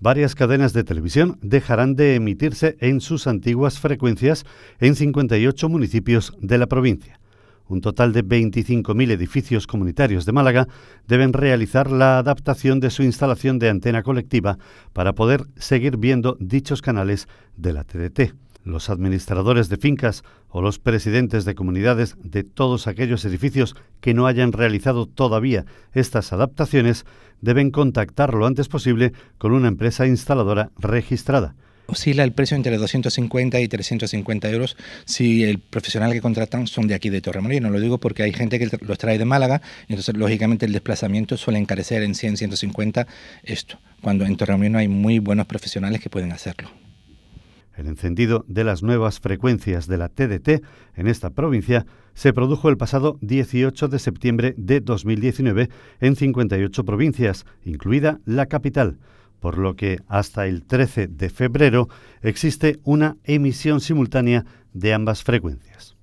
varias cadenas de televisión dejarán de emitirse en sus antiguas frecuencias en 58 municipios de la provincia. Un total de 25.000 edificios comunitarios de Málaga deben realizar la adaptación de su instalación de antena colectiva para poder seguir viendo dichos canales de la TDT. Los administradores de fincas o los presidentes de comunidades de todos aquellos edificios que no hayan realizado todavía estas adaptaciones deben contactar lo antes posible con una empresa instaladora registrada. Oscila el precio entre 250 y 350 euros si el profesional que contratan son de aquí de Torremolino. Lo digo porque hay gente que los trae de Málaga y entonces lógicamente el desplazamiento suele encarecer en 100, 150 esto, cuando en Torremolino hay muy buenos profesionales que pueden hacerlo. El encendido de las nuevas frecuencias de la TDT en esta provincia se produjo el pasado 18 de septiembre de 2019 en 58 provincias, incluida la capital, por lo que hasta el 13 de febrero existe una emisión simultánea de ambas frecuencias.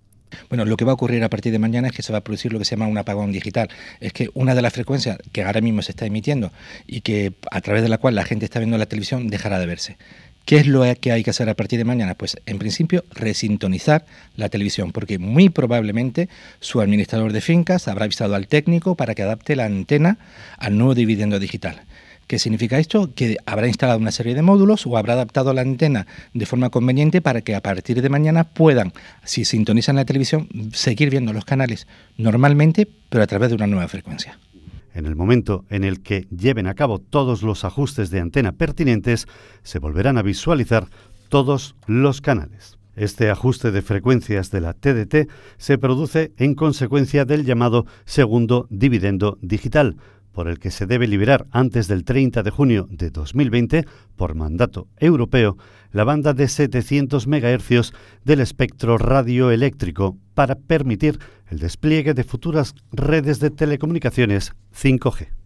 Bueno, lo que va a ocurrir a partir de mañana es que se va a producir lo que se llama un apagón digital. Es que una de las frecuencias que ahora mismo se está emitiendo y que a través de la cual la gente está viendo la televisión dejará de verse. ¿Qué es lo que hay que hacer a partir de mañana? Pues en principio resintonizar la televisión, porque muy probablemente su administrador de fincas habrá avisado al técnico para que adapte la antena al nuevo dividendo digital. ¿Qué significa esto? Que habrá instalado una serie de módulos o habrá adaptado la antena de forma conveniente para que a partir de mañana puedan, si sintonizan la televisión, seguir viendo los canales normalmente, pero a través de una nueva frecuencia. En el momento en el que lleven a cabo todos los ajustes de antena pertinentes, se volverán a visualizar todos los canales. Este ajuste de frecuencias de la TDT se produce en consecuencia del llamado segundo dividendo digital, por el que se debe liberar antes del 30 de junio de 2020, por mandato europeo, la banda de 700 MHz del espectro radioeléctrico para permitir el despliegue de futuras redes de telecomunicaciones 5G.